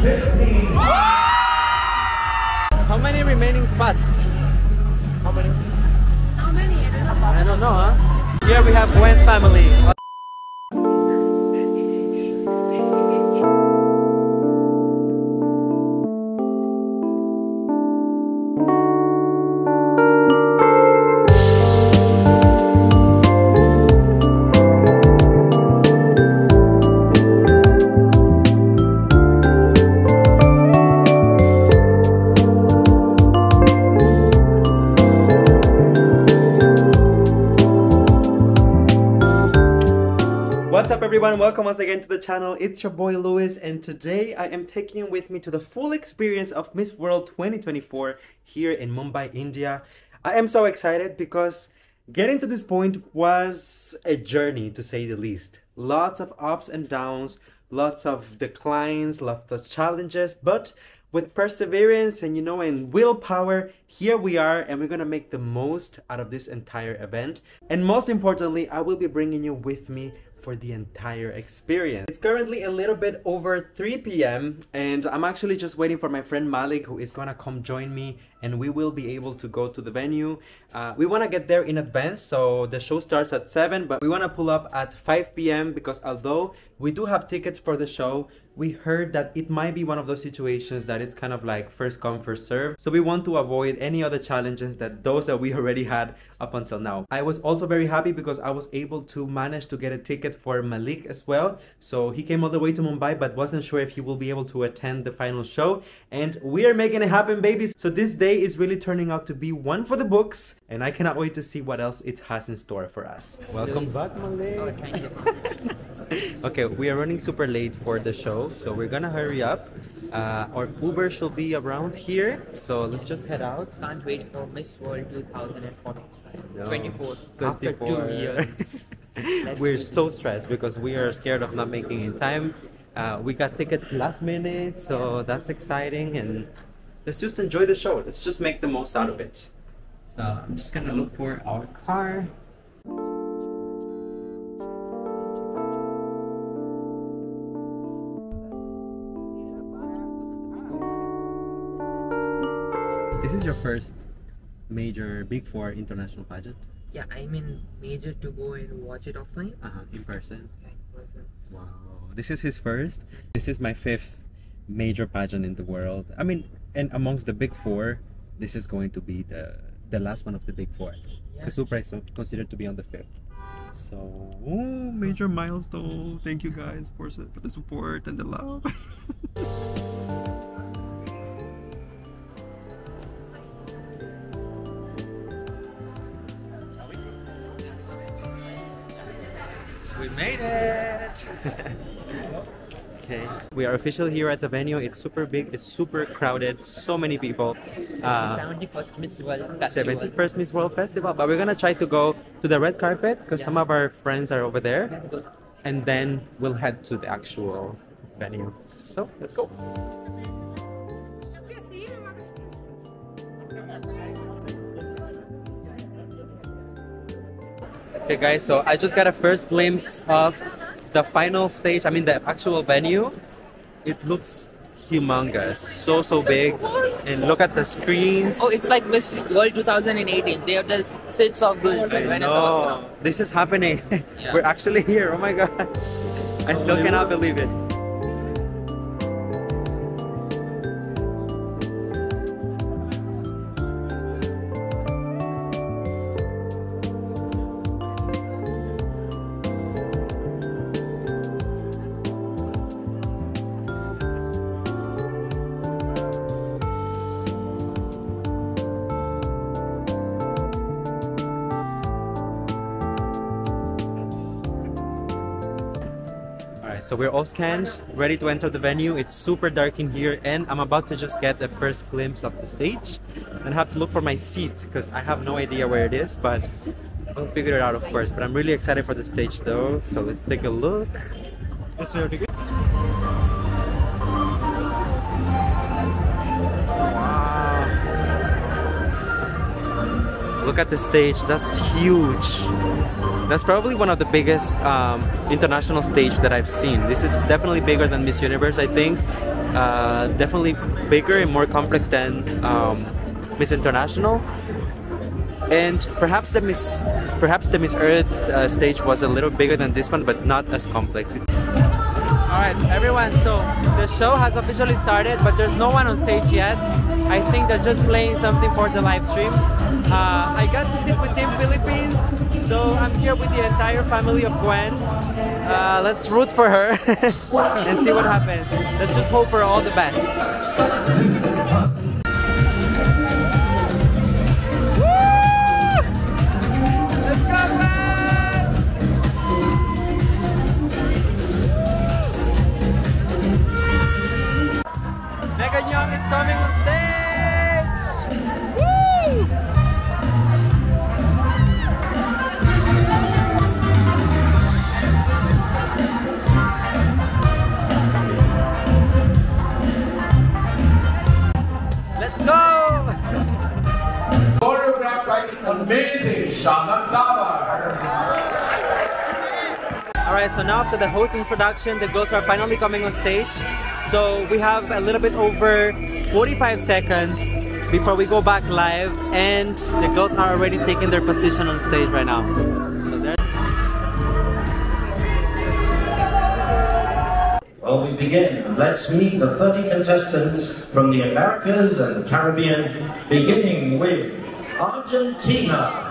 Philippines. How many remaining spots? How many? How many? I don't know. I don't know, huh? Here we have Gwen's family. Everyone? Welcome once again to the channel. It's your boy Luis and today I am taking you with me to the full experience of Miss World 2024 here in Mumbai, India. I am so excited because getting to this point was a journey to say the least. Lots of ups and downs, lots of declines, lots of challenges, but with perseverance and you know and willpower here we are and we're gonna make the most out of this entire event and most importantly i will be bringing you with me for the entire experience. It's currently a little bit over 3 p.m and i'm actually just waiting for my friend malik who is gonna come join me and we will be able to go to the venue. Uh, we want to get there in advance so the show starts at 7 but we want to pull up at 5 p.m because although we do have tickets for the show we heard that it might be one of those situations that it's kind of like first come first serve. So we want to avoid any other challenges that those that we already had up until now. I was also very happy because i was able to manage to get a ticket for malik as well. So he came all the way to mumbai but wasn't sure if he will be able to attend the final show. And we are making it happen babies. So this day is really turning out to be one for the books and i cannot wait to see what else it has in store for us welcome back malik okay we are running super late for the show so we're gonna hurry up uh, our uber should be around here so let's just head out Can't wait for Miss World 2040. No. 24. After two years. We're so stressed because we are scared of not making in time uh, we got tickets last minute so that's exciting and let's just enjoy the show let's just make the most out of it so i'm just gonna look for our car this is your first major big four international pageant Yeah, I mean, major to go and watch it offline. uh-huh, in person Yeah, in person. Wow, this is his first. This is my fifth major pageant in the world. I mean, and amongst the big four, this is going to be the the last one of the big four. Yeah. Because Supra is considered to be on the fifth. So, oh, major milestone. Thank you guys for for the support and the love. We made it! okay, we are officially here at the venue. It's super big, it's super crowded, so many people. Uh, 71st Miss World Festival. 71st Miss World Festival, but we're gonna try to go to the red carpet because Yeah. some of our friends are over there, and then we'll head to the actual venue. So let's go. Okay, guys, so I just got a first glimpse of the final stage. I mean, the actual venue. It looks humongous, so so big, and look at the screens. Oh, it's like Miss World 2018. They have the seats of gold. I When I know. This is happening. Yeah. We're actually here. Oh my god. I still cannot believe it. We're all scanned, ready to enter the venue. It's super dark in here, and I'm about to just get the first glimpse of the stage. And have to look for my seat because I have no idea where it is, but I'll figure it out, of course. But I'm really excited for the stage, though. So let's take a look. Wow. Look at the stage, that's huge. That's probably one of the biggest um, international stage that I've seen. This is definitely bigger than Miss Universe, I think. uh, definitely bigger and more complex than um, Miss International. And perhaps the Miss, perhaps the Miss Earth uh, stage was a little bigger than this one, but not as complex. Alright, everyone, so the show has officially started, but there's no one on stage yet. I think they're just playing something for the live stream. Uh, I got to sit with Team Philippines, so I'm here with the entire family of Gwen. Uh, let's root for her and see what happens. Let's just hope for all the best. Coming on stage! Woo! Let's go! choreographed by the amazing Shiamak Davar. Alright, so now after the host introduction, the girls are finally coming on stage. So we have a little bit over 45 seconds before we go back live, and the girls are already taking their position on stage right now. So. Well, we begin. Let's meet the 30 contestants from the Americas and the Caribbean, beginning with Argentina.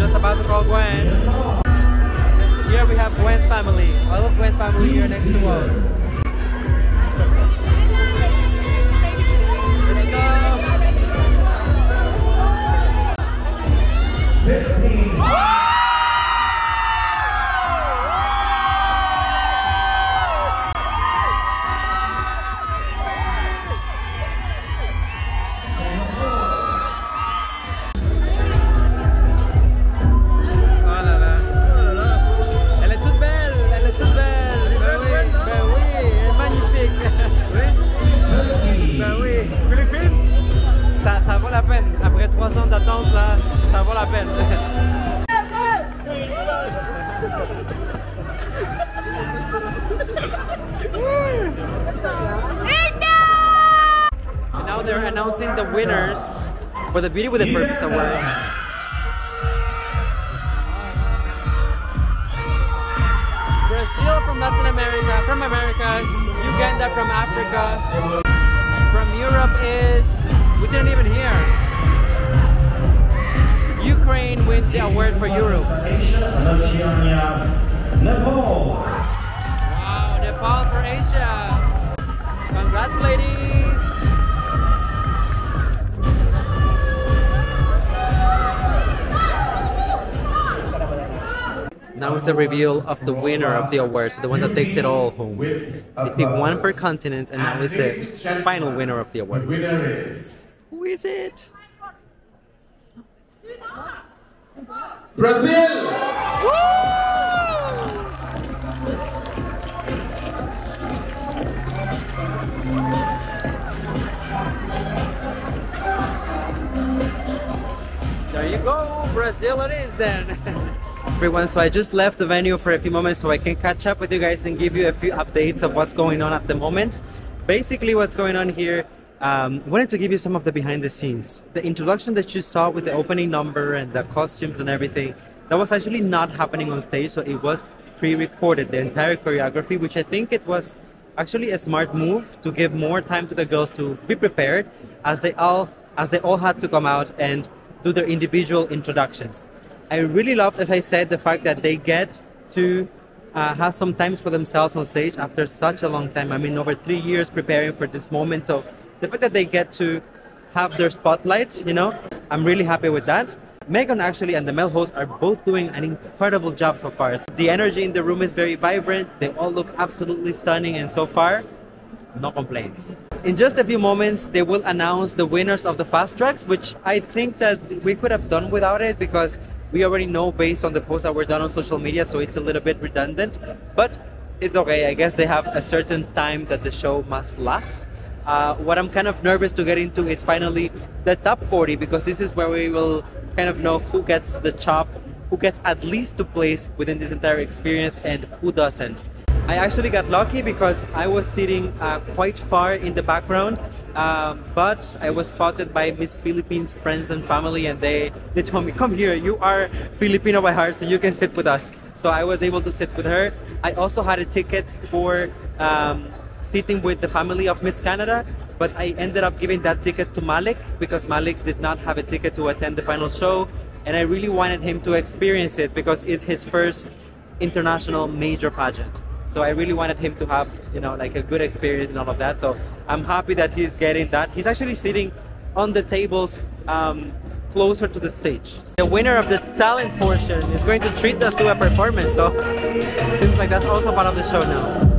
Just about to call Gwen. Here we have Gwen's family. All of Gwen's family here next to us. 3 ans d'attente là, ça vaut la peine. and now they're announcing the winners for the Beauty with a Purpose Award. Brazil from Latin America, from Americas, Uganda from Africa, from Europe is, we didn't even hear. Ukraine wins the award for Europe. Asia and Oceania, Nepal. Wow, Nepal for Asia. Congrats, ladies. Now it's the reveal of the winner of the awards, the one that takes it all home. They pick one per continent, and now it's the final winner of the The award. winner is Who is it? Brazil. There you go, Brazil it is then. Everyone, so I just left the venue for a few moments so I can catch up with you guys and give you a few updates of what's going on at the moment. Basically, what's going on here, um, wanted to give you some of the behind the scenes. The introduction that you saw with the opening number and the costumes and everything, that was actually not happening on stage, so it was pre-recorded, the entire choreography, which I think it was actually a smart move to give more time to the girls to be prepared as they all as they all had to come out and do their individual introductions. I really loved, as I said, the fact that they get to uh, have some times for themselves on stage after such a long time. I mean, over three years preparing for this moment. So the fact that they get to have their spotlight, you know, I'm really happy with that. Megan actually and the male host are both doing an incredible job so far. The energy in the room is very vibrant. They all look absolutely stunning, and so far, no complaints. In just a few moments, they will announce the winners of the fast tracks, which I think that we could have done without it because we already know based on the posts that were done on social media, so it's a little bit redundant. But it's okay. I guess they have a certain time that the show must last. Uh, what I'm kind of nervous to get into is finally the top 40 because this is where we will kind of know who gets the chop, who gets at least two place within this entire experience, and who doesn't. I actually got lucky because I was sitting uh, quite far in the background, um, but I was spotted by Miss Philippines friends and family, and they they told me, "Come here, you are Filipino by heart, so you can sit with us." So I was able to sit with her. I also had a ticket for um, sitting with the family of Miss Canada, but I ended up giving that ticket to Malik because Malik did not have a ticket to attend the final show, and I really wanted him to experience it because it's his first international major pageant. So I really wanted him to have, you know, like a good experience and all of that. So I'm happy that he's getting that. He's actually sitting on the tables um, closer to the stage. The winner of the talent portion is going to treat us to a performance. So seems like that's also part of the show now.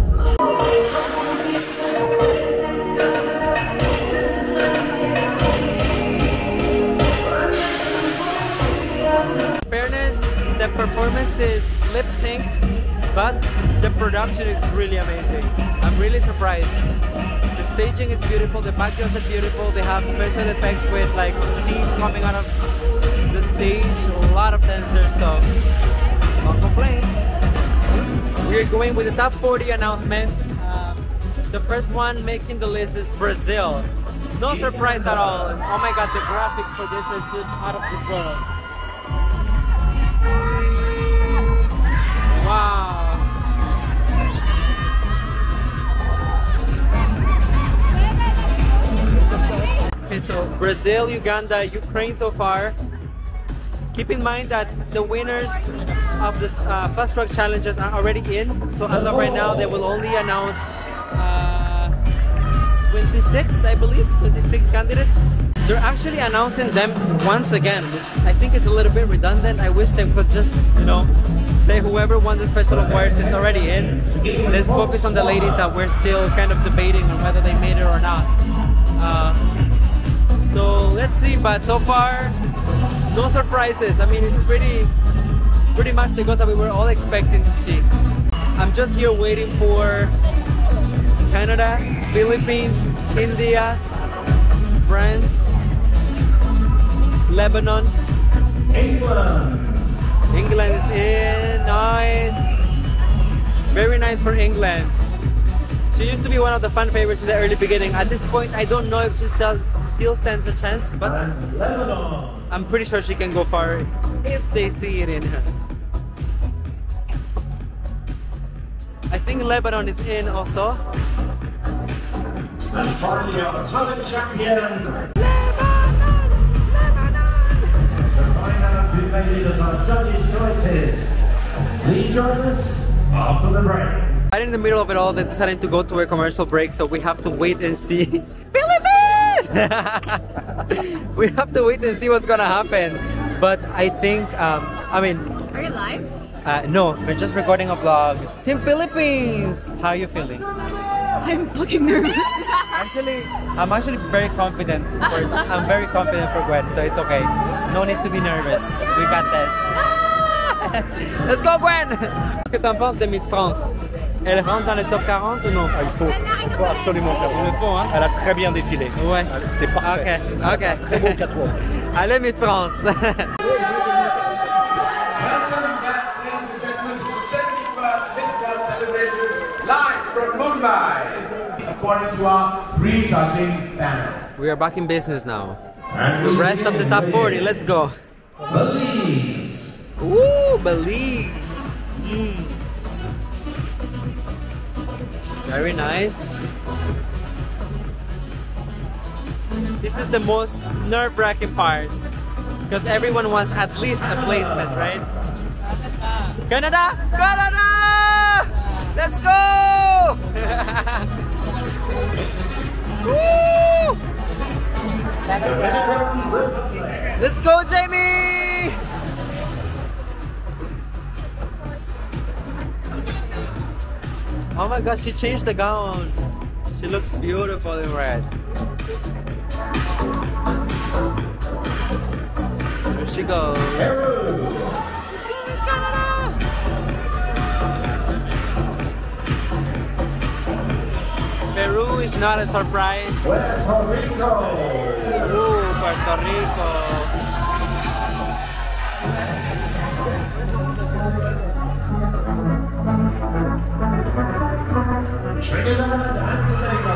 Performance is lip synced, but the production is really amazing. I'm really surprised. The staging is beautiful, the backgrounds are beautiful, they have special effects with like steam coming out of the stage, a lot of dancers, so no complaints. We're going with the top 40 announcement. Um, the first one making the list is Brazil. No surprise at all. Oh my god, the graphics for this is just out of this world. Okay, so Brazil, Uganda, Ukraine so far. Keep in mind that the winners of the uh, fast track challenges are already in. So as of right now, they will only announce uh, 26, I believe, 26 candidates. They're actually announcing them once again, which I think is a little bit redundant. I wish they could just, you know, say whoever won the special awards is already in. Let's focus on the ladies that we're still kind of debating on whether they made it or not. Uh, so let's see, but so far, no surprises. I mean, it's pretty, pretty much the goals that we were all expecting to see. I'm just here waiting for Canada, Philippines, India, France, Lebanon, England. England is in. Nice. Very nice for England. She used to be one of the fan favorites in the early beginning. At this point, I don't know if she still still stands a chance, but I'm pretty sure she can go far if they see it in her. I think Lebanon is in also. And finally our talent champion. Right in the middle of it all, they decided to go to a commercial break, so we have to wait and see. Philippines! we have to wait and see what's gonna happen. But I think, um, I mean, Are you live? Uh, no, we're just recording a vlog. Team Philippines! How are you feeling? I'm fucking nervous. Actually, I'm actually very confident. For, I'm very confident for Gwen, so it's okay. No need to be nervous. We got this. Let's go, Gwen! Qu'est-ce que t'en penses de Miss France? Elle rentre dans le top 40 ou non? Il faut, il faut absolument faire. Il le faut, hein? Elle a très bien défilé. Ouais. C'était parfait. Ok, ok. Très beau catwalk. Allez, Miss France! our pre-judging we are back in business now. And The rest of the top 40, let's go. Belize. Woo, Belize. Mm. Very nice. This is the most nerve-wracking part because everyone wants at least a placement, right? Canada! Canada! Let's go! Let's go, Jamie! Oh my god, she changed the gown. She looks beautiful in red. Here she goes. Peru is not a surprise. Puerto Rico. Ooh, Puerto Rico. Trinidad and Tobago.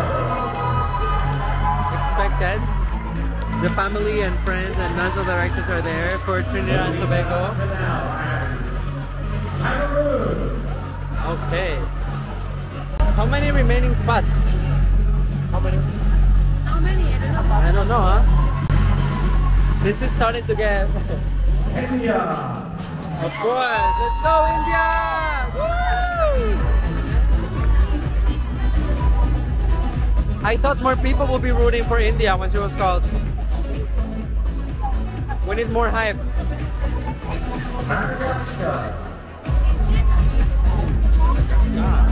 Expected. The family and friends and national directors are there for Trinidad and Tobago. Okay. How many remaining spots? How many? How many? I don't know. I don't know, huh? This is starting to get. Kenya. Of course. Let's go, India! Woo! I thought more people would be rooting for India when she was called. We need more hype. Madagascar. Ah.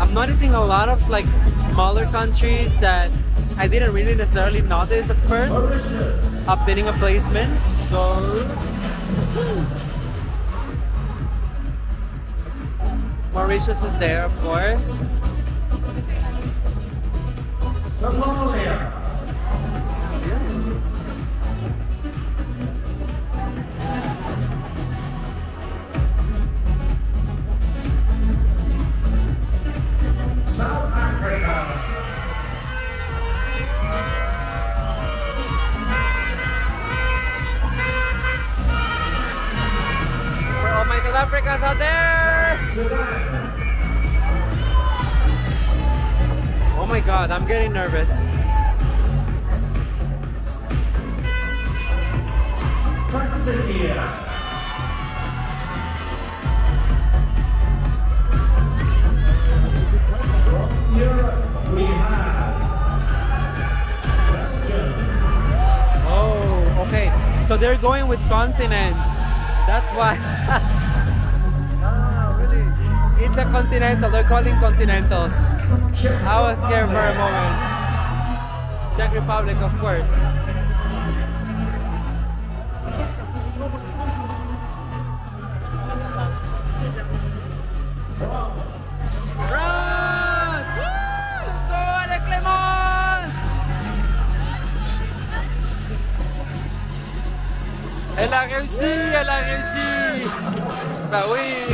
I'm noticing a lot of like smaller countries that I didn't really necessarily notice at first obtaining a placement. So Mauritius is there, of course. Somalia. Africans out there! Oh my god, I'm getting nervous. Tanzania. Oh, okay. So they're going with continents. That's why. It's a continental. They're calling continentals. I was scared for a moment. Czech Republic, of course. Elle a réussi, elle a réussi! Bah oui!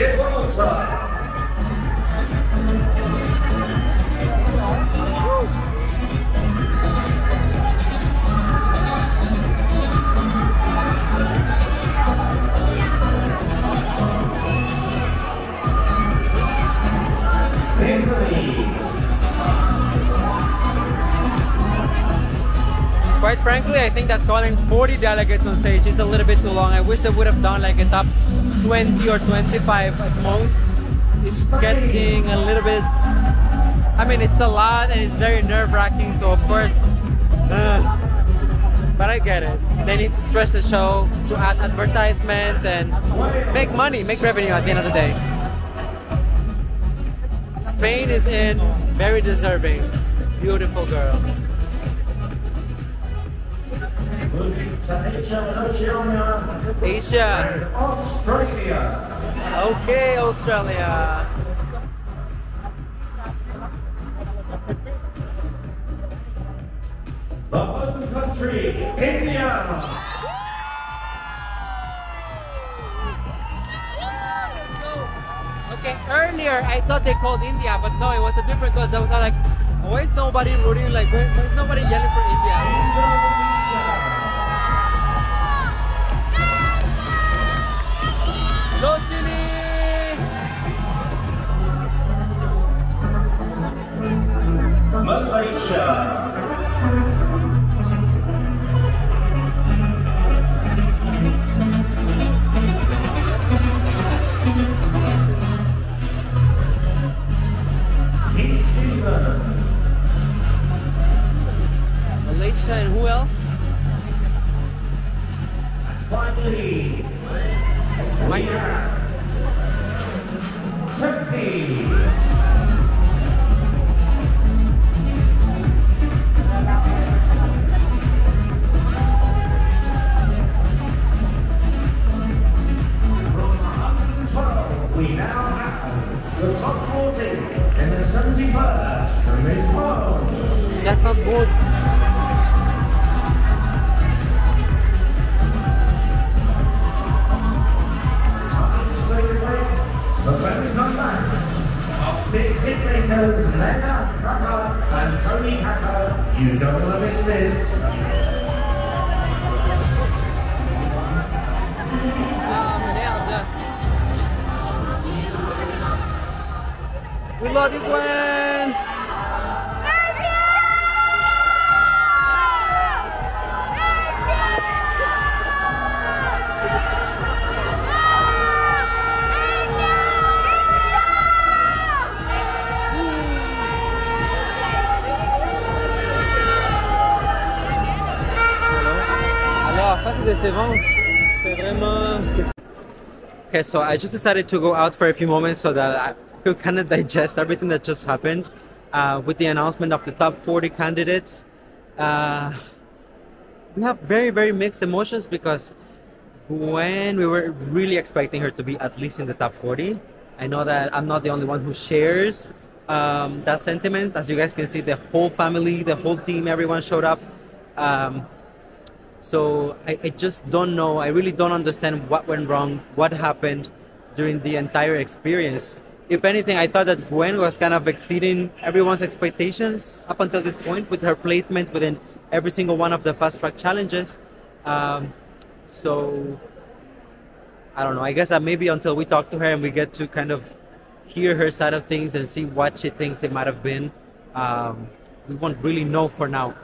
Quite frankly, I think that calling 40 delegates on stage is a little bit too long. I wish they would have done like a top 20 or 25 at most. It's getting a little bit. I mean, it's a lot and it's very nerve wracking, so of course. uh, but I get it. They need to stretch the show to add advertisement and make money, make revenue at the end of the day. Spain is in, very deserving. Beautiful girl. Asia Australia. Okay, Australia. The home country, India. Okay, earlier I thought they called India, but no, it was a different cause. I was like, why is nobody rooting? Like, why is nobody yelling for India? Indonesia. Malaysia. Tucker and Tony. You don't want to miss this. We love you, Gwen. Ça c'est décevant. C'est vraiment. Okay, so I just decided to go out for a few moments so that I could kind of digest everything that just happened uh, with the announcement of the top 40 candidates. Uh, we have very, very mixed emotions because when we were really expecting her to be at least in the top 40, I know that I'm not the only one who shares um, that sentiment. As you guys can see, the whole family, the whole team, everyone showed up. Um, so I, I just don't know. I really don't understand what went wrong, what happened during the entire experience. If anything, I thought that Gwen was kind of exceeding everyone's expectations up until this point with her placement within every single one of the fast track challenges. Um, so I don't know. I guess maybe until we talk to her and we get to kind of hear her side of things and see what she thinks it might have been, um, we won't really know for now.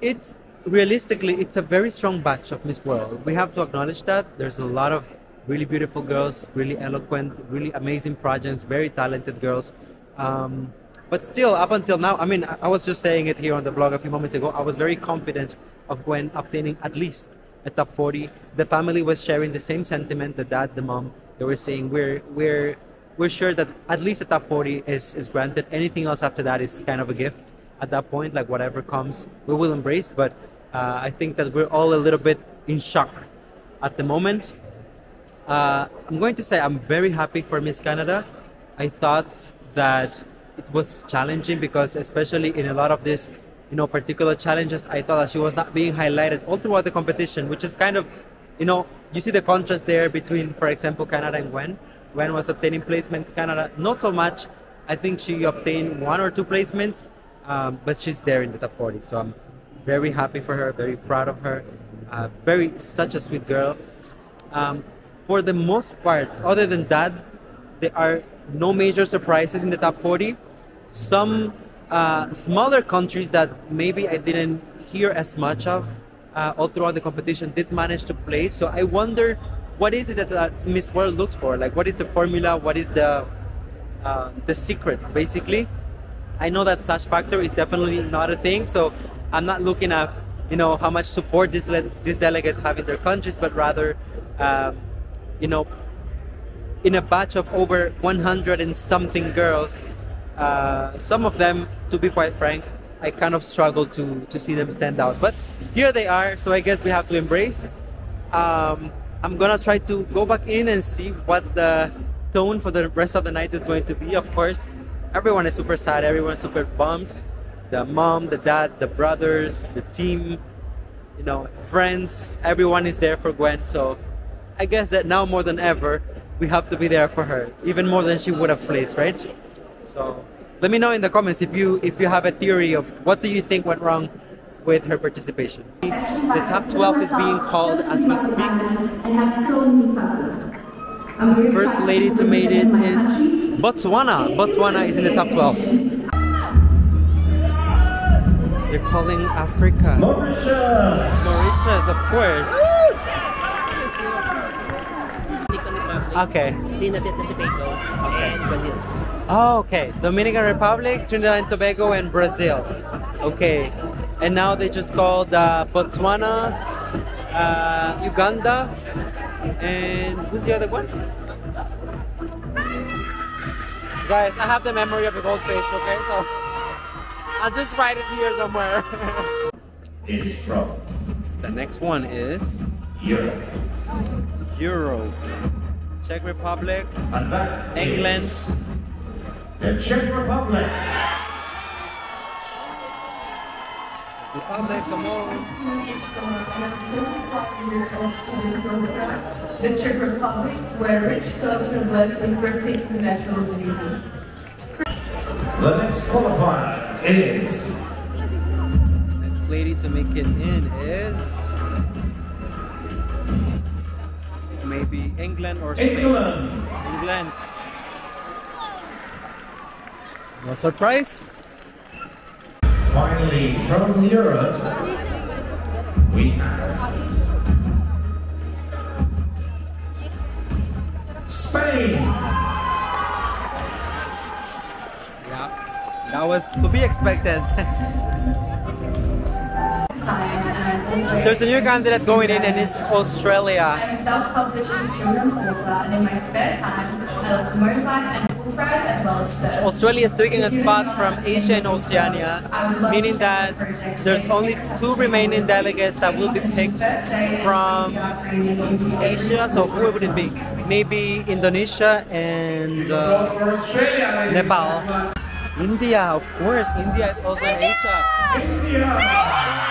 It's realistically, it's a very strong batch of Miss World. We have to acknowledge that. There's a lot of really beautiful girls, really eloquent, really amazing projects, very talented girls. Um, but still, up until now, I mean, I was just saying it here on the blog a few moments ago. I was very confident of Gwen obtaining at least a top 40. The family was sharing the same sentiment. The dad, the mom, they were saying we're we're we're sure that at least a top 40 is is granted. Anything else after that is kind of a gift at that point. Like whatever comes, we will embrace. But uh, I think that we're all a little bit in shock at the moment. Uh, I'm going to say I'm very happy for Miss Canada. I thought that it was challenging because, especially in a lot of these, you know, particular challenges, I thought that she was not being highlighted all throughout the competition, which is kind of, you know, you see the contrast there between, for example, Canada and Gwen. Gwen was obtaining placements, Canada not so much. I think she obtained one or two placements, um, but she's there in the top 40. So I'm very happy for her, very proud of her. Uh, very such a sweet girl. Um, for the most part, other than that, there are no major surprises in the top 40. Some uh, smaller countries that maybe I didn't hear as much of uh, all throughout the competition did manage to play. So I wonder what is it that uh, Miss World looks for? Like, what is the formula? What is the uh, the secret, basically? I know that such factor is definitely not a thing. So I'm not looking at you know how much support these these delegates have in their countries, but rather, um, you know, in a batch of over 100 and something girls, uh, some of them, to be quite frank, I kind of struggle to to see them stand out. But here they are, so I guess we have to embrace. Um, I'm gonna try to go back in and see what the tone for the rest of the night is going to be. Of course, everyone is super sad. Everyone's super bummed. The mom, the dad, the brothers, the team, you know, friends. Everyone is there for Gwen. So I guess that now more than ever, we have to be there for her, even more than she would have placed, right? So let me know in the comments if you if you have a theory of what do you think went wrong with her participation. The top 12 is being called as we speak. Very First lady to make it is. Botswana. Botswana is in the top 12. They're calling Africa. Mauritius! Mauritius, of course. Okay. Trinidad and Tobago, and Brazil. Oh, okay. Dominican Republic, Trinidad and Tobago, and Brazil. Okay. And now they just called uh, Botswana, uh, Uganda, and who's the other one? Guys, I have the memory of a goldfish, okay? So I'll just write it here somewhere. Is from the next one is Europe. Euro. Czech Republic, And that England. is the Czech Republic. Republic, come on. The Czech Republic, where rich culture blends with breathtaking natural beauty. The next qualifier is Next lady to make it in is maybe England or Spain. England. England. No surprise. Finally, from Europe, we have Spain. Yeah, that was to be expected. There's a new candidate going in, and it's Australia. I'm self-publishing children's author, and in my spare time, I love to motorbike and horse ride as well as surf. Australia is taking a spot from Asia and Oceania, meaning that there's only two remaining delegates that will be picked from Asia. So who would it be? Maybe Indonesia and uh, For Australia, ladies and Nepal. India, of course. India is also in Asia. India.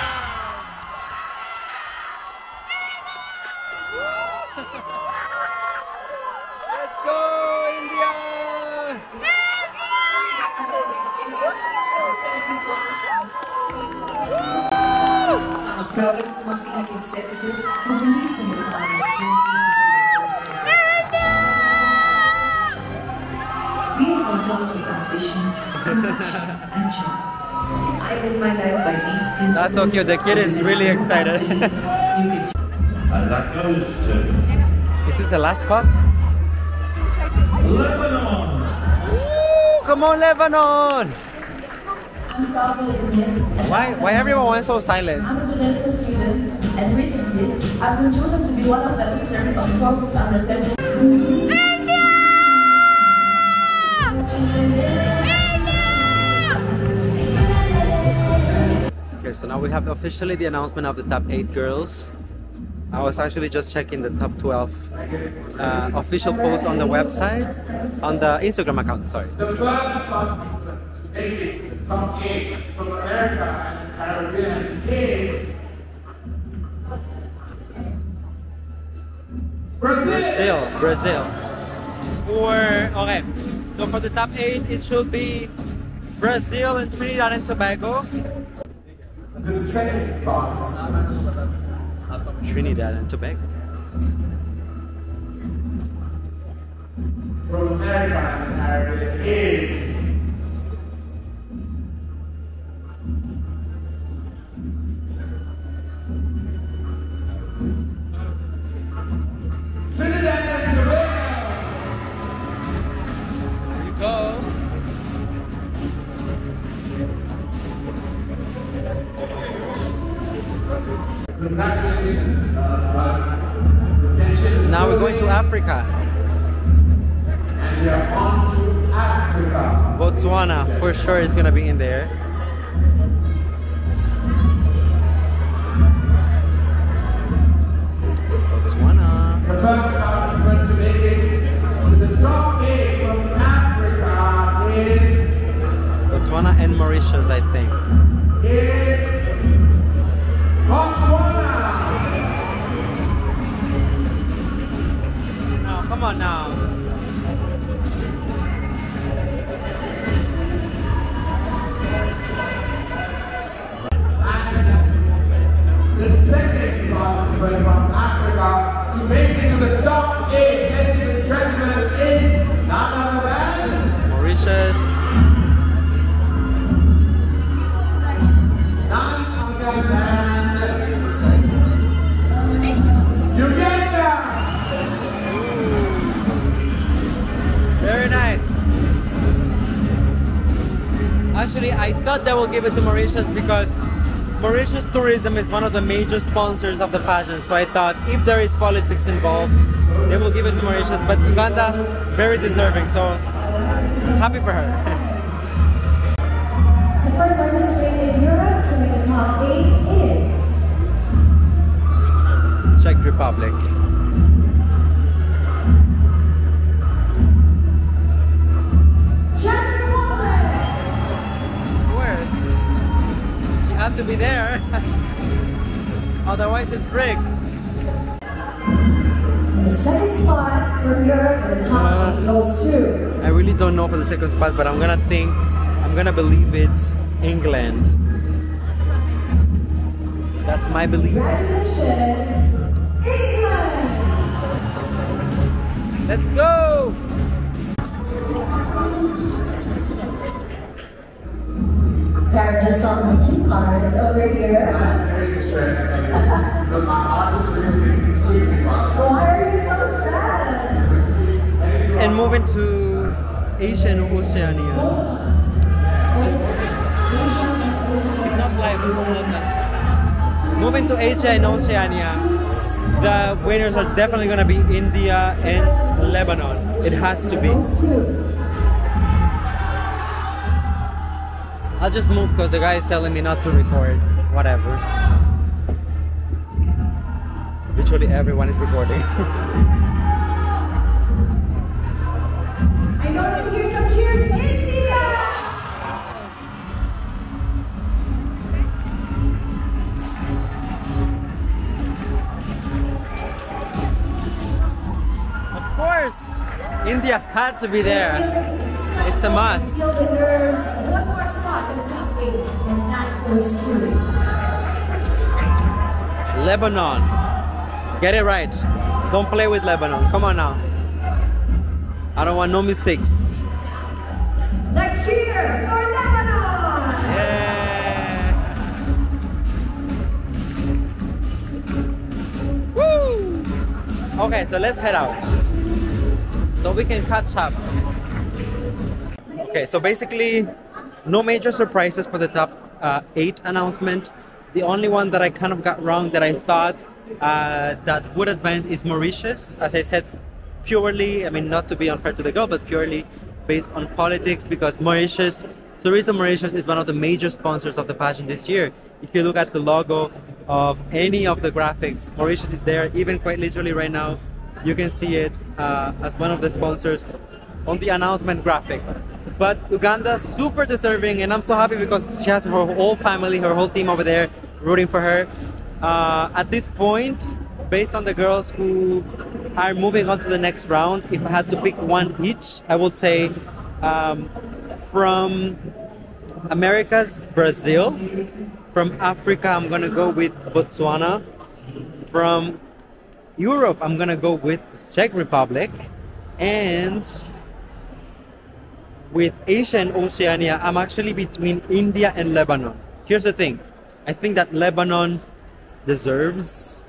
I live my life by these principles. That's so cute. The kid is really excited. You And that goes to is this the last part? Lebanon. Ooh, come on, Lebanon! I'm Barbara Linian, Why, why everyone went so silent? I'm a journalism student, and recently I've been chosen to be one of the visitors of Focus Under 30. So now we have officially the announcement of the top 8 girls. I was actually just checking the top 12 uh, official posts on the website, on the Instagram account, sorry. The first participant to make it to the top eight from America and the Caribbean is Brazil. Brazil, Brazil. For, okay, so for the top 8, it should be Brazil and Trinidad and Tobago. The second participant Trinidad and Tobago. from America and Caribbean is Trinidad Congratulations. Uh, the tension is Now we're going to Africa. And we are on to Africa. Botswana for sure is gonna be in there. Botswana. The first participant to make it to the top eight from Africa is Botswana and Mauritius, I think. is Botswana. Come on now. I thought they will give it to Mauritius because Mauritius Tourism is one of the major sponsors of the pageant. So I thought if there is politics involved, they will give it to Mauritius. But Uganda, very deserving. So happy for her. The first participant in Europe to make the top eight is Czech Republic. Czech Republic. Of course. She had to be there. Otherwise, it's rigged. The second spot from Europe and the top eight goes to. I really don't know for the second spot, but I'm gonna think, I'm gonna believe it's England. That's my belief. Congratulations, England! Let's go! There are just some key cards over here. very stressed. But my heart is racing. So why are you so stressed? And moving to Asia and Oceania. It's not live, it's not live. Moving to Asia and Oceania, the winners are definitely gonna be India and Lebanon. It has to be. I'll just move because the guy is telling me not to record. Whatever. Literally everyone is recording. I know can hear some cheers, India! of course! India had to be there. It's a must. In the top eight, and that goes to. Lebanon. Get it right. Don't play with Lebanon. Come on now. I don't want no mistakes. Let's cheer for Lebanon! Yeah. Woo! Okay, so let's head out. So we can catch up. Okay, so basically, no major surprises for the top uh, eight announcement. The only one that I kind of got wrong that I thought uh, that would advance is Mauritius. As I said, purely, I mean, not to be unfair to the girl, but purely based on politics because Mauritius, Tourism Mauritius is one of the major sponsors of the pageant this year. If you look at the logo of any of the graphics, Mauritius is there, even quite literally right now. You can see it uh, as one of the sponsors on the announcement graphic. But Uganda, super deserving, and I'm so happy because she has her whole family, her whole team over there rooting for her. Uh, at this point, based on the girls who are moving on to the next round, if I had to pick one each, I would say um, from America's Brazil, from Africa, I'm gonna go with Botswana, from Europe, I'm gonna go with Czech Republic, and with Asia and Oceania, I'm actually between India and Lebanon. Here's the thing I think that Lebanon deserves.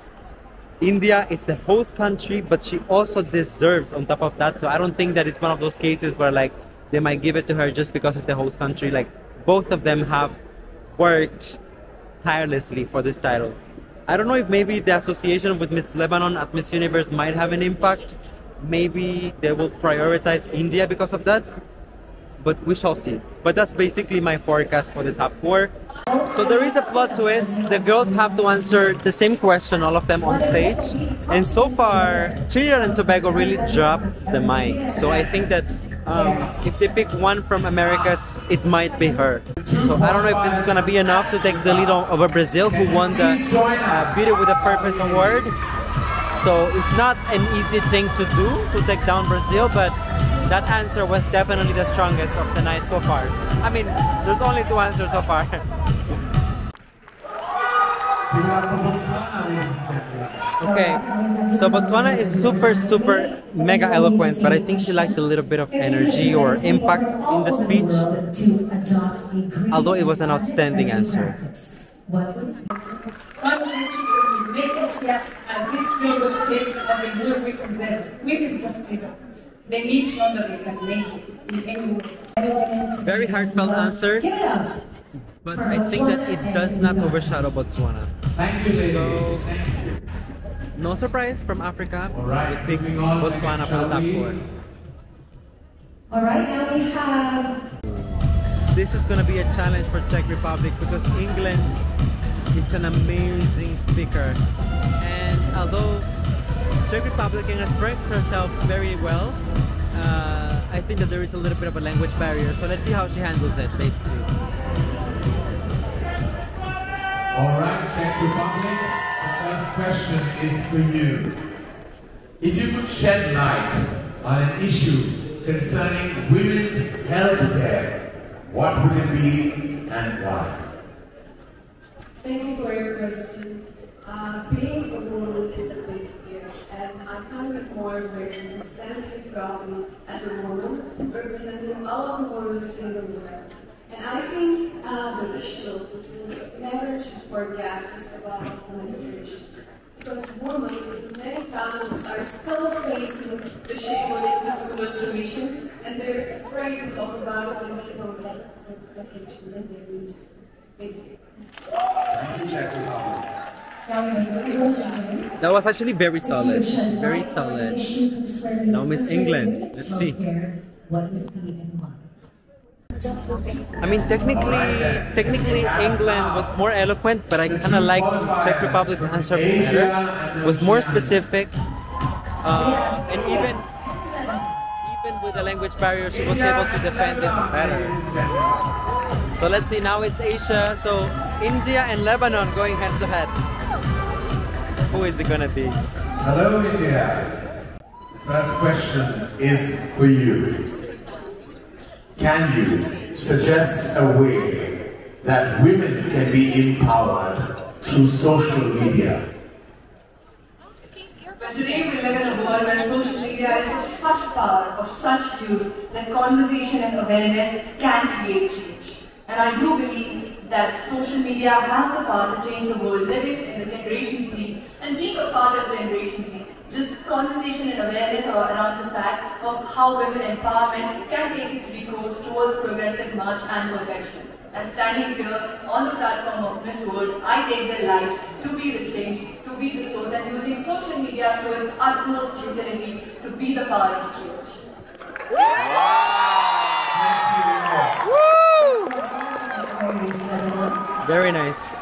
India is the host country, but she also deserves on top of that. So I don't think that it's one of those cases where like they might give it to her just because it's the host country. Like both of them have worked tirelessly for this title. I don't know if maybe the association with Miss Lebanon at Miss Universe might have an impact. Maybe they will prioritize India because of that. But we shall see. But that's basically my forecast for the top four. So there is a plot twist. The girls have to answer the same question, all of them on stage. And so far, Trinidad and Tobago really dropped the mic. So I think that um, if they pick one from Americas, it might be her. So I don't know if this is gonna be enough to take the lead over Brazil, who won the uh, Beauty with a Purpose award. So it's not an easy thing to do to take down Brazil, but that answer was definitely the strongest of the night so far. I mean, there's only two answers so far. Okay, so Botswana is super, super mega eloquent, but I think she lacked a little bit of energy or impact in the speech. Although it was an outstanding answer. One which make it here at this global stage that they will represent. Women just need us. They need to know that they can make it in any way. Very heartfelt answer. But I think that it does not overshadow Botswana. Thank you, ladies. So, Thank you. no surprise from Africa. All right, We pick Botswana for the top we? four. All right, now we have This is going to be a challenge for Czech Republic because England is an amazing speaker. And although Czech Republic can express herself very well, uh, I think that there is a little bit of a language barrier. So let's see how she handles it, basically. All right, Czech Republic. The first question is for you. If you could shed light on an issue concerning women's health care, what would it be and why? Thank you for your question. Uh, being a woman is a big gift, and I can't be more grateful to stand here proudly as a woman, representing all of the women in the world. And I think uh, the issue which we never should forget is about menstruation. Because women in many countries are still facing the shame when it comes to menstruation, and they're afraid to talk about it when they don't get the attention that they need. Thank you. Thank you. That was actually very solid. Very solid. Now Miss England. Let's see. I mean, technically, technically England was more eloquent, but I kind of like Czech Republic's answer better. Was more specific, uh, and even even with the language barrier, she was able to defend it better. So let's see. Now it's Asia. So India and Lebanon going head to head. Who is it gonna be? Hello, India. The first question is for you. Can you suggest a way that women can be empowered through social media? But today we live in a world where social media is of such power, of such use, that conversation and awareness can create change. And I do believe that social media has the power to change the world, living in the Generation Z and being a part of Generation Z. Just conversation and awareness around the fact of how women empowerment can take its big course towards progressive march and perfection. And standing here on the platform of Miss World, I take the light to be the change, to be the source, and using social media to its utmost utility to be the power of change. Very nice.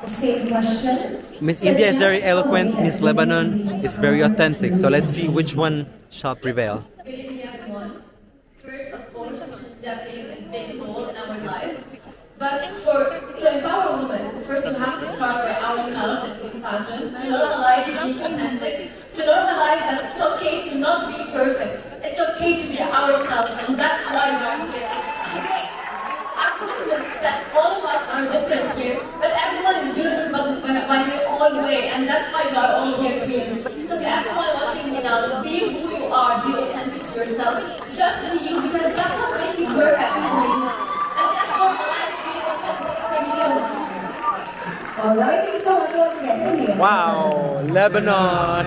The same question. Miss India is very eloquent. way Miss Lebanon is very authentic. So let's see which one shall prevail. Good evening, everyone. First, of course, definitely a big role in our life. But for to empower women, first we have to start by ourselves, the Christian pageant, to normalize being authentic, to normalize that it's okay to not be perfect. It's okay to be ourselves, and that's why we're here today. I've witnessed that all of us are different here, but everyone is beautiful by, by, by their own way, and that's why we are all here queens. So to everyone watching me now, be who you are, be authentic to yourself, just be you, because that's what's making you perfect, and, and that's normalize being authentic. Thank you so much. All right, thanks so much once again. Wow, Lebanon.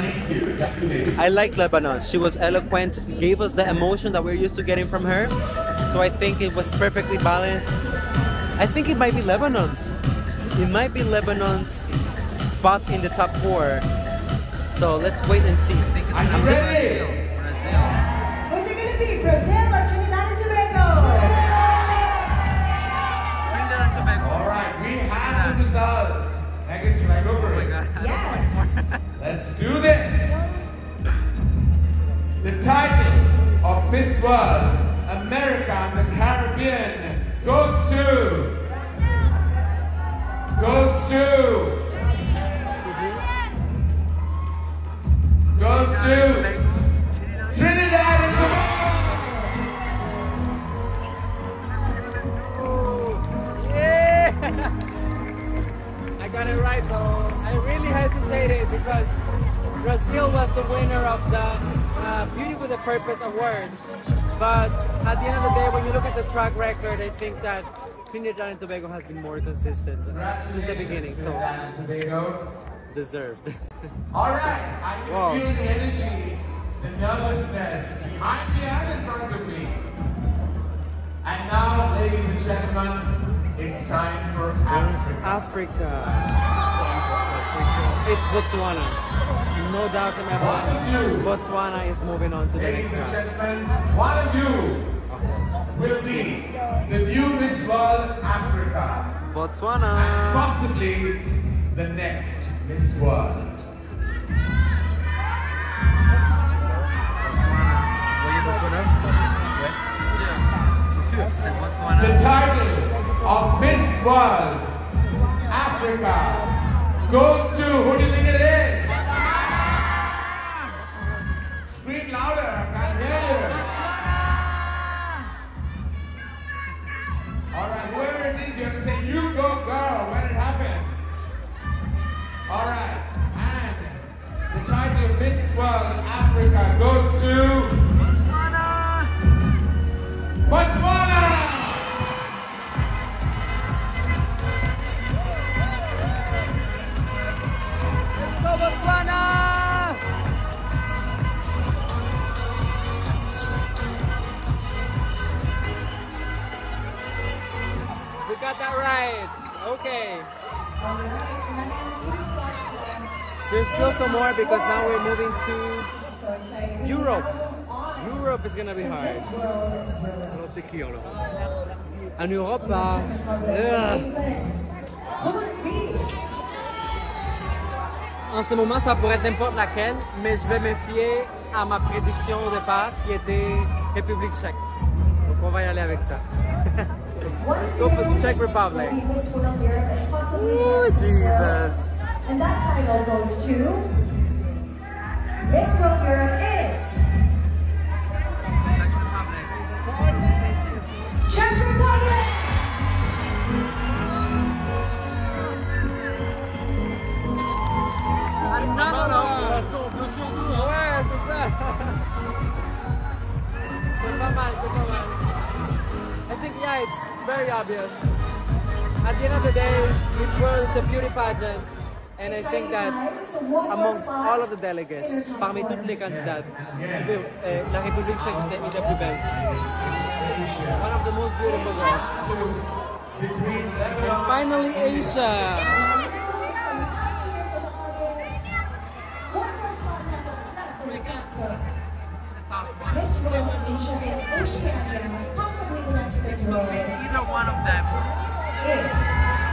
I like Lebanon. She was eloquent, gave us the emotion that we're used to getting from her. So I think it was perfectly balanced. I think it might be Lebanon's. It might be Lebanon's spot in the top four. So let's wait and see. Are you ready? Who's it gonna be? Brazil or Trinidad and Tobago? All right, we have the result. Megan, should I go for it? Oh yes. Let's do this. The title of Miss World America and the Caribbean goes to. Goes to. Goes to Trinidad and Tobago. Yeah. I got it right though. I really hesitated because Brazil was the winner of the uh, Beauty with a Purpose award. But at the end of the day, when you look at the track record, I think that Trinidad and Tobago has been more consistent since the beginning. So Trinidad and Tobago. deserved. All right, I can Wow. feel the energy, the nervousness behind me and in front of me. And now, ladies and gentlemen, it's time for Africa. Africa. It's Botswana. No doubt in my One of mind. you, Botswana is moving on to the ladies next and round. gentlemen, one of you will be the new Miss World Africa, and Botswana. possibly the next Miss World. The title of Miss World Africa goes to, who do you think it is? Scream louder, I can't hear you. All right, whoever it is, you have to say, you go girl, when it happens. All right, and the title of Miss World Africa goes to... Botswana! We got that right. Okay. There's still some more because now we're moving to Europe. Europe is gonna be hard. Alors c'est qui En Europe, là. Ugh. En ce moment, ça pourrait être n'importe laquelle, mais je vais me fier à ma prédiction au départ, qui était République tchèque. Donc on va y aller avec ça. Let's go for the Czech Republic. Europe World. Jesus. And that title goes to Miss World Europe is Czech Republic. C'est pas mal. I think, yeah, it's very obvious. At the end of the day, this World is a beauty pageant. And I think that amongst all of the delegates, parmi toutes les candidates, je vais, la République tchèque est est la plus belle. One of the most beautiful girls. And finally, Asia. One more that left in the top four. Miss World Asia and Oceania, possibly the next Miss World. Either one of them. is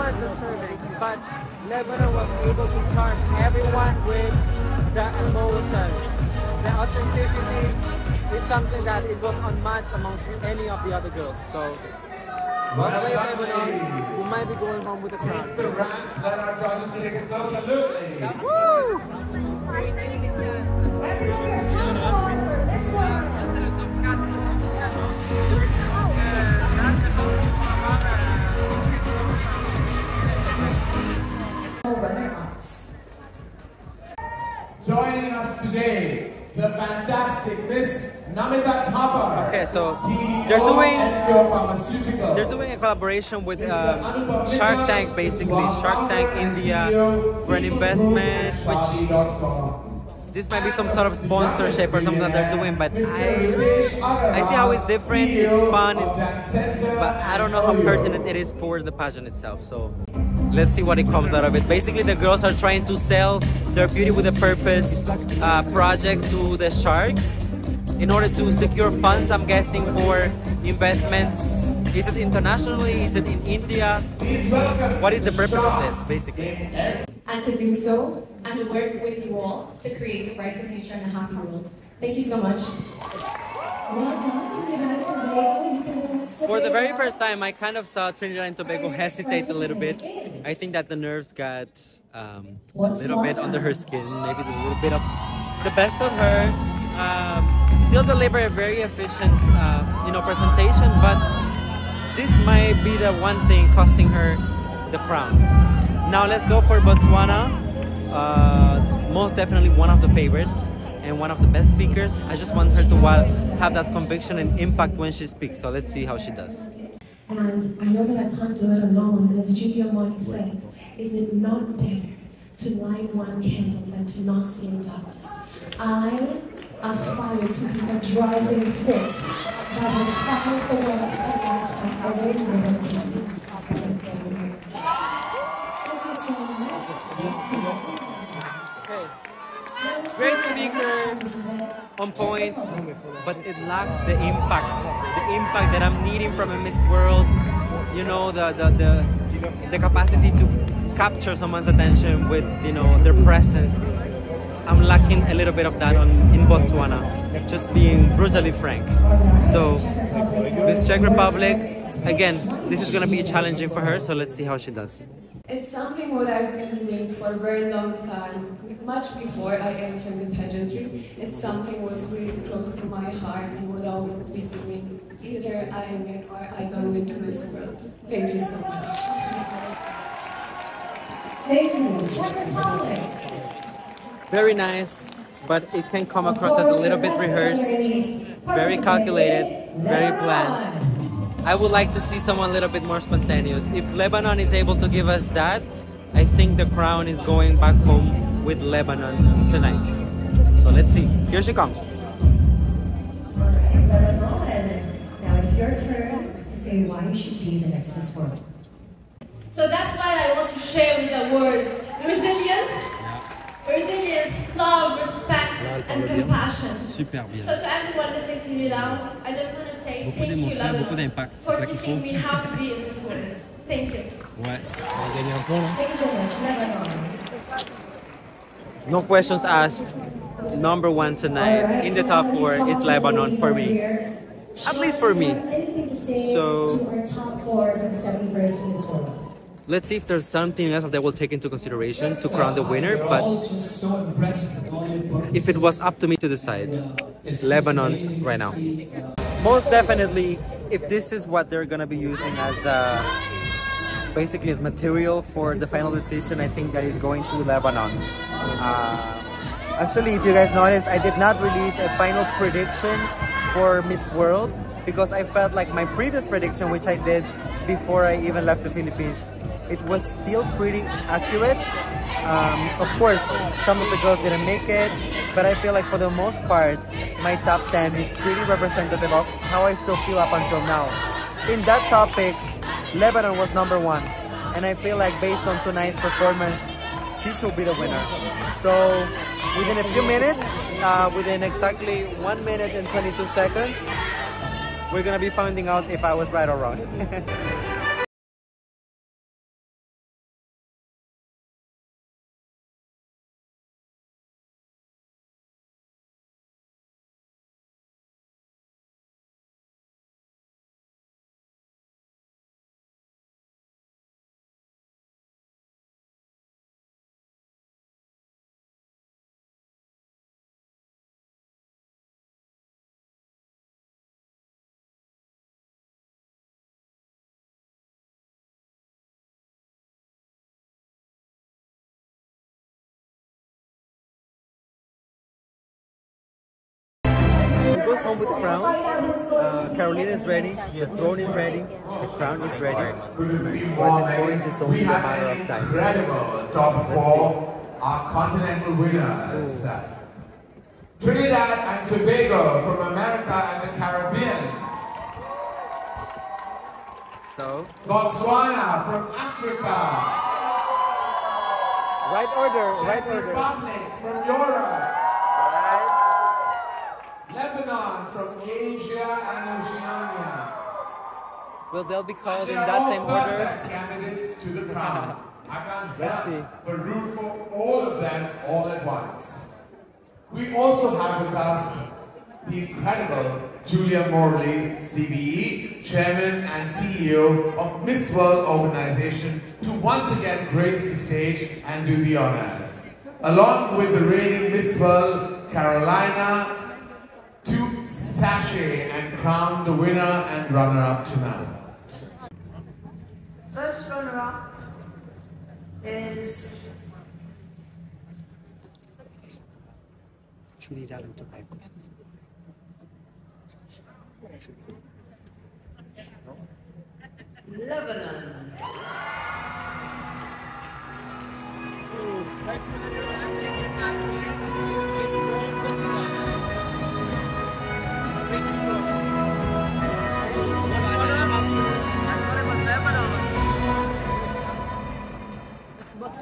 super deserving, but Lebanon was able to charm everyone with the emotion. The authenticity is something that it was unmatched amongst any of the other girls. So, well played Lebanon. We might be going home with a crown. The ramp, let our judges take a closer look, ladies. Woo! Everyone your top for Miss World. Today, the fantastic Miss Namita Thapar. Okay, so CEO they're doing they're doing a collaboration with uh, Shark Tank, basically Shark Tank India for an investment, which this might be some sort of sponsorship or something that they're doing, but I I see how it's different, it's fun, it's, but I don't know how pertinent it is for the pageant itself. So let's see what it comes out of it. Basically, the girls are trying to sell their beauty with a purpose uh, projects to the sharks in order to secure funds. I'm guessing for investments. Is it internationally? Is it in India? What is the purpose of this, basically? and to do so and to work with you all to create a brighter future and a happy world. Thank you so much. Well done, Trinidad and Tobago. You can relax a For the very first time, I kind of saw Trinidad and Tobago hesitate a little bit. I think that the nerves got um, a little bit under her skin, maybe a little bit of the best of her. Um, still deliver a very efficient, uh, you know, presentation, but this might be the one thing costing her the crown. Now let's go for Botswana. Uh, most definitely one of the favorites and one of the best speakers. I just want her to have that conviction and impact when she speaks. So let's see how she does. And I know that I can't do it alone. And as Julia Morley says, is it not better to light one candle than to not see in darkness? I aspire to be the driving force that inspires the world to light up a rainbow of candles of the day. Thank you so Okay. Great speaker, on point, but it lacks the impact. The impact that I'm needing from a Miss World. You know, the the the, the capacity to capture someone's attention with you know their presence. I'm lacking a little bit of that on in Botswana. Just being brutally frank. So, Miss Czech Republic, again, this is gonna be challenging for her. So let's see how she does. It's something what I've been doing for a very long time, much before I entered the pageantry. It's something what's really close to my heart and what I will be doing. Either I win or I don't win the Miss World. Thank you so much. Thank you. Czech Republic. Very nice, but it can come across as a little bit rehearsed, very calculated, very planned. I would like to see someone a little bit more spontaneous. If Lebanon is able to give us that, I think the crown is going back home with Lebanon tonight. So let's see. Here she comes. Lebanon. Now it's your turn to say why you should be the next Miss World. So that's what I want to share with the world. Resilience, resilience, love, respect, and compassion. Super bien. So to everyone listening to me now, I just want to say Beaucoup thank you, d'émotion, beaucoup Lebanon, d'impact. C'est for ça qu'il teaching faut. me how to be in this world. Thank you. Ouais, on va gagner un point là. Thank you so much, Lebanon. No questions asked. Number one tonight Alright, in the so top four is Lebanon for me. here? At least for me. Do you have anything to say So- to our top four for the 71st Miss World? Let's see if there's something else that we'll take into consideration to crown the winner. But so impressed with all your books. if it was up to me to decide, It's Lebanon right now. Uh, Most definitely, if this is what they're gonna be using as uh, basically as material for the final decision, I think that is going to Lebanon. Uh, actually, if you guys notice, I did not release a final prediction for Miss World because I felt like my previous prediction, which I did before I even left the Philippines, it was still pretty accurate. Um, of course, some of the girls didn't make it, but I feel like for the most part, my top 10 is pretty representative of how I still feel up until now. In that topics, Lebanon was number one, and I feel like based on tonight's performance, she should be the winner. So within a few minutes, uh, within exactly one minute and 22 seconds, we're gonna be finding out if I was right or wrong. Goes home with the crown? Uh, Carolina is ready, the throne is ready, the crown is ready. So at this point, it's only a matter of time. incredible top four, our continental winners. Trinidad and Tobago from America and the Caribbean. So, Botswana from Africa. right order, right Czech order. Republic from Europe. Lebanon from Asia and Oceania. Will they be called in that same order? candidates to the crown. I can't Let's help see. but root for all of them all at once. We also have with us the incredible Julia Morley, CBE, Chairman and CEO of Miss World Organization, to once again grace the stage and do the honors. Along with the reigning Miss World, Carolina, sachet and crown the winner and runner-up tonight. First runner-up is Trinidad and Tobago. Lebanon.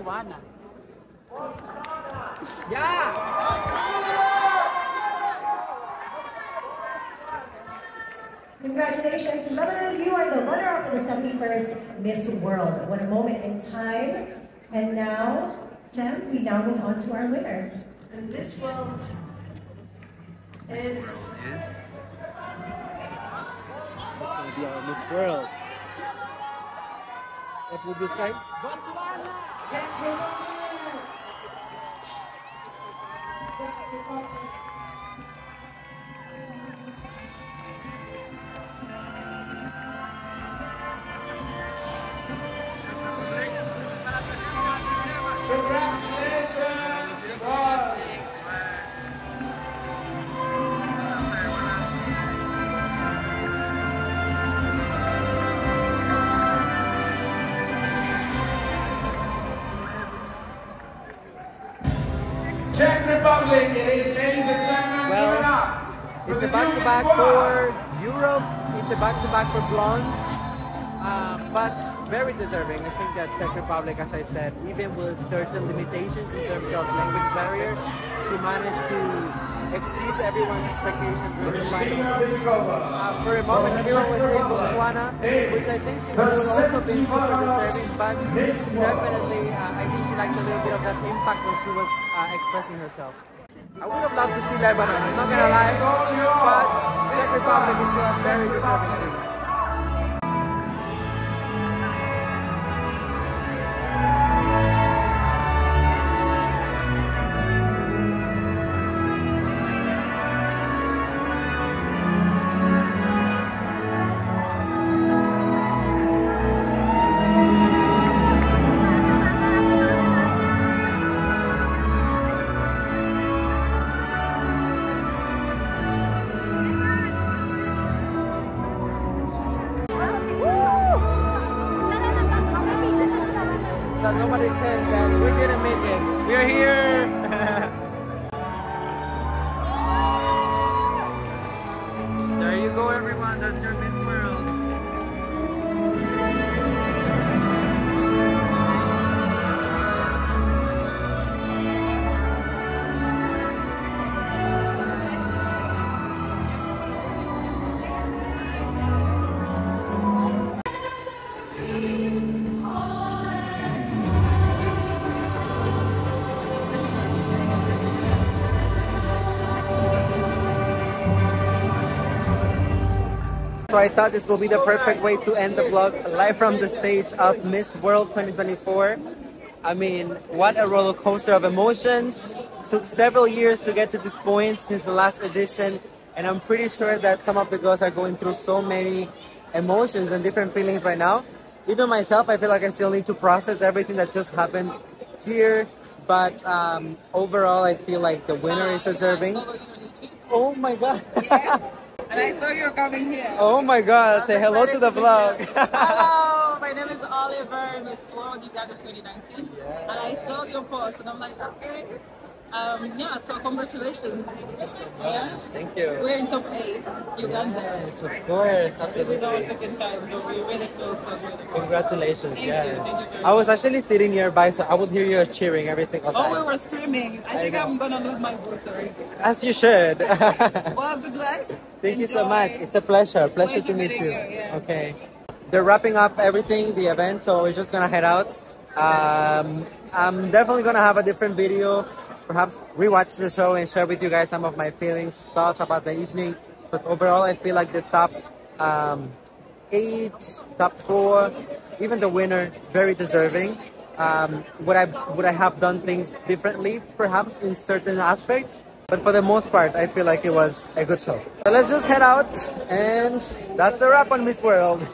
It's Botswana. Congratulations, Lebanon, you are the runner-up for the 71st Miss World. What a moment in time. And now, Jem, we now move on to our winner. The Miss World is... This is gonna be our Miss World. What would you say? Congratulations, back-to-back for Europe. It's a back-to-back for blondes, uh, but very deserving. I think that Czech Republic, as I said, even with certain limitations in terms of language barrier, she managed to exceed everyone's expectations during the final. Uh, for a moment, everyone was saying Botswana, which I think she have also been super deserving, but definitely, uh, I think she liked a little bit of that impact when she was uh, expressing herself. I would have loved to see Lebanon, I'm not gonna lie, but Czech Republic is still a very deserving team. So I thought this will be the perfect way to end the vlog live from the stage of Miss World 2024. I mean, what a roller coaster of emotions. Took several years to get to this point since the last edition. And I'm pretty sure that some of the girls are going through so many emotions and different feelings right now. Even myself, I feel like I still need to process everything that just happened here. But um, overall, I feel like the winner is deserving. Oh my god. And I saw you're coming here. Oh my god, say hello to the vlog. Hello, my name is Oliver, Miss World Uganda 2019. And I saw your post and I'm like, okay. Um, yeah, so congratulations. Yeah. Thank you. We're in top eight, Uganda. Yes, of course, This is our second time, so we really feel so good. Congratulations, yeah. I was actually sitting nearby, so I would hear you cheering every single time. Oh, we were screaming. I I think know. I'm gonna lose my voice already. As you should. Well, good luck. Thank you so much. It's a pleasure. Pleasure, Pleasure to meet you. you, yeah. Okay. They're wrapping up everything, the event, so we're just gonna head out. Um, I'm definitely gonna have a different video, perhaps rewatch the show and share with you guys some of my feelings, thoughts about the evening. But overall, I feel like the top um, eight, top four, even the winner, very deserving. Um, would I would I have done things differently, perhaps in certain aspects? But for the most part, I feel like it was a good show. So let's just head out, and that's a wrap on Miss World.